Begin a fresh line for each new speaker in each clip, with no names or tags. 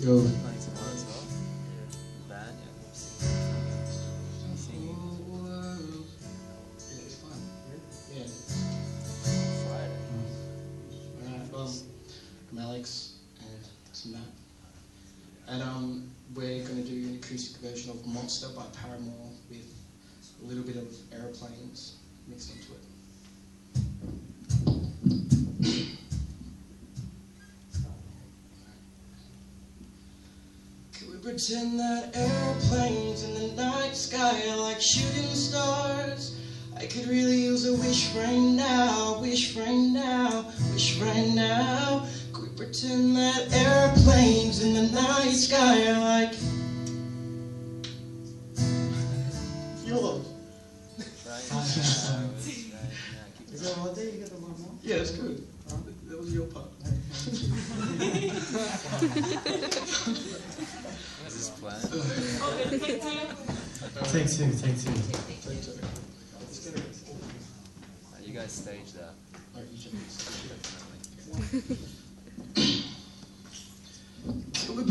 Yo, I'm Alex, and Matt. And um, we're going to do an acoustic version of Monster by Paramore with a little bit of aeroplanes mixed into it. Can we pretend that airplanes in the night sky are like shooting stars? I could really use a wish right now, wish right now, wish right now. Could we pretend that airplanes in the night sky are like. Yours.
Right now. Right now. Keep
Is that all day? You got the one more?
Yeah, that's good. That was your part.
Is this planned?
Take two, take two.
Uh, You guys stage that.
Alright, you should-
Definitely.
Can we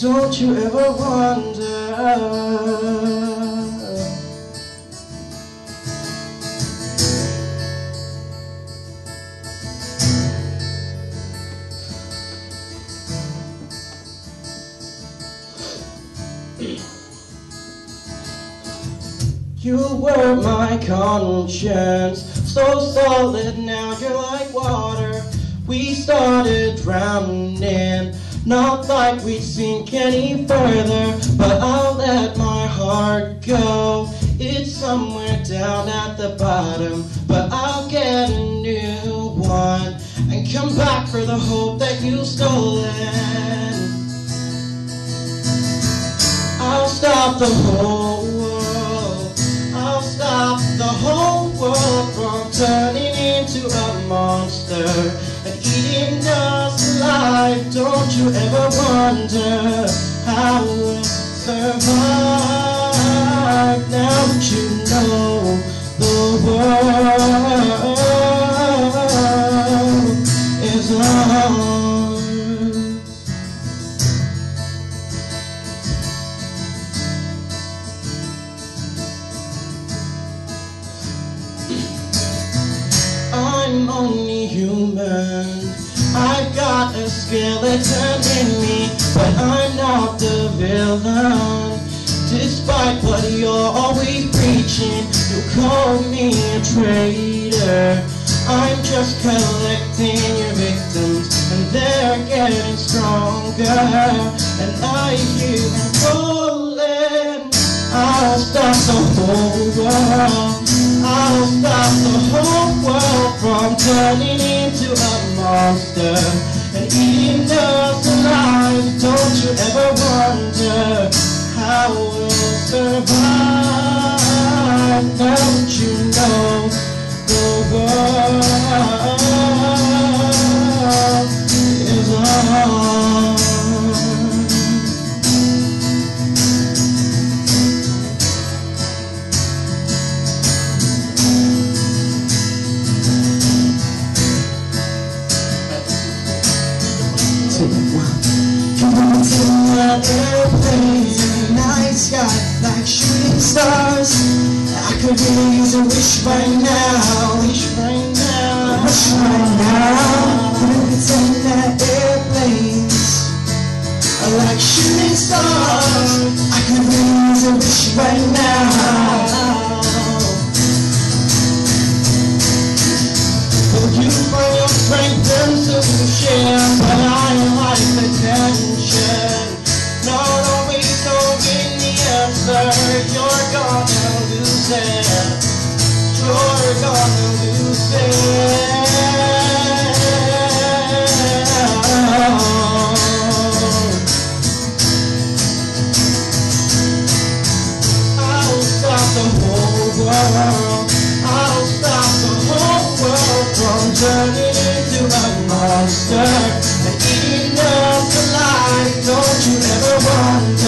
Don't you ever wonder You were my conscience, so solid now you're like water. We started drowning, not like we'd sink any further, but I'll let my heart go. It's somewhere down at the bottom, but I'll get a new one and come back for the hope that you've stolen. I'll stop the whole world. I'll stop the whole world from turning into a monster and eating us alive. Don't you ever wonder how we'll survive now that you know the world is ours. I'm only human. I've got a skeleton in me, but I'm not the villain. Despite what you're always preaching, you call me a traitor. I'm just collecting your victims, and they're getting stronger. And I hear them calling. I'll stop the whole world. I'll stop the whole world from turning into a monster and eating us alive. Don't you ever wonder how we'll survive? Don't you know the world airplanes in the night sky like shooting stars. I could really use a wish right now, wish right now, wish right now. Could we pretend that airplanes like shooting stars? I could really use a wish right now. Will you find your strength and to share? But I like the tension. You're gonna lose. wanted. You're gonna lose it. I'll stop the whole world. I'll stop the whole world from turning into a monster and eating up the light. Don't you ever wonder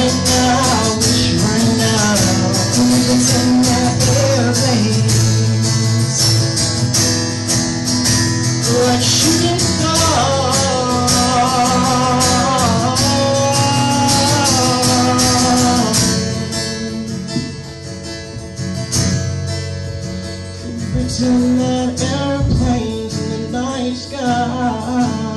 airplane in that airplanes in the night sky